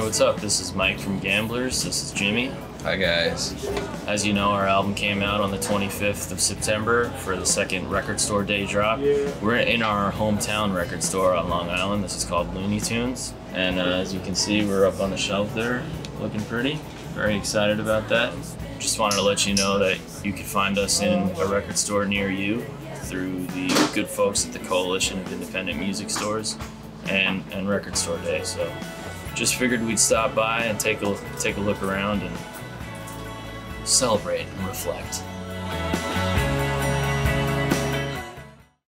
what's up? This is Mike from Gamblers. This is Jimmy. Hi guys. As you know, our album came out on the 25th of September for the second record store day drop. We're in our hometown record store on Long Island. This is called Looney Tunes. And uh, as you can see, we're up on the shelf there, looking pretty. Very excited about that. Just wanted to let you know that you can find us in a record store near you through the good folks at the Coalition of Independent Music Stores and, and Record Store Day. So just figured we'd stop by and take a take a look around and celebrate and reflect.